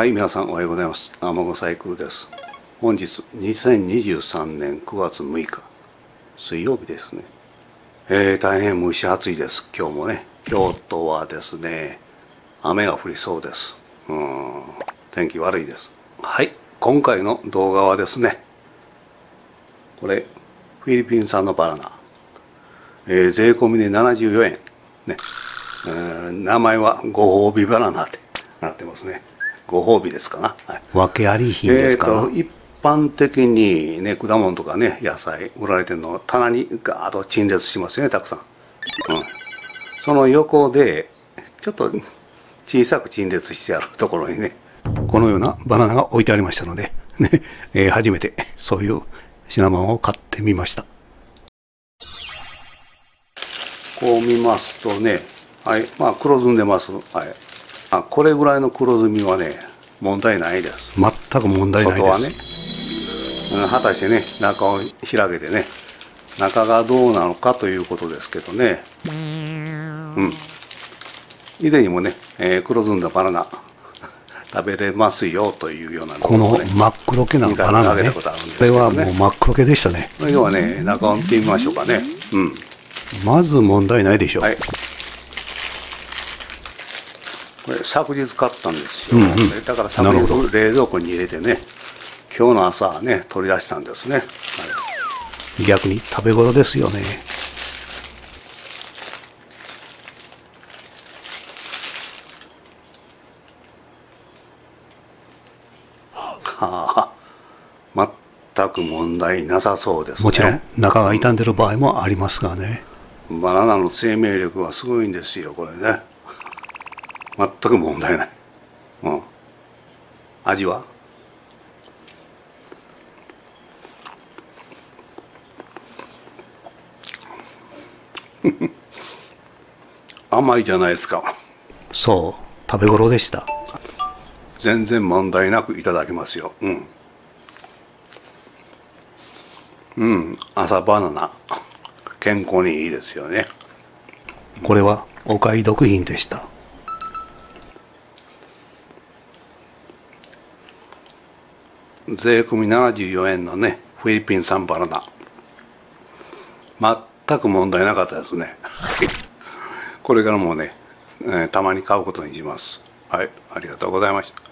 はい皆さんおはようございます。天子サイクルです。本日2023年9月6日。水曜日ですね。えー、大変蒸し暑いです。今日もね。京都はですね雨が降りそうです。うん。天気悪いです。はい。今回の動画はですねこれフィリピン産のバナナ、えー、税込みで74円。ね、えー、名前はご褒美バナナってなってますね。ご褒美ですかな、はい、訳あり品ですか、えー、一般的にね果物とかね野菜売られてるの棚にガーッと陳列しますよねたくさん、うん、その横でちょっと小さく陳列してあるところにねこのようなバナナが置いてありましたので、ねえー、初めてそういう品物を買ってみました。こう見ますとねはい。まあ黒ずんでます。はいあこれぐらいの黒ずみはね問題ないです。全く問題ないです。外はね、うん、果たしてね中を開けてね中がどうなのかということですけどね。うん。以前にもね、えー、黒ずんだバナナ 食べれますよというような、ね、この真っ黒けなバナナね。これはもう真っ黒けでしたね。それではね中を見てみましょうかね。うん。まず問題ないでしょう、はいこれ昨日買ったんですよ、うんうん、だから昨日冷蔵庫に入れてね今日の朝ね取り出したんですね、はい、逆に食べ頃ですよね。はあ。全く問題なさそうですね。もちろん中が傷んでる場合もありますがね。バナナの生命力はすごいんですよこれね全く問題ない、うん、味は？甘いじゃないですか。そう。食べ頃でした。全然問題なくいただけますよ。うん。うん。朝バナナ。健康にいいですよね。これはお買い得品でした税込み74円のねフィリピン産バナナ。全く問題なかったですね。これからもね、えー、たまに買うことにします。はいありがとうございました。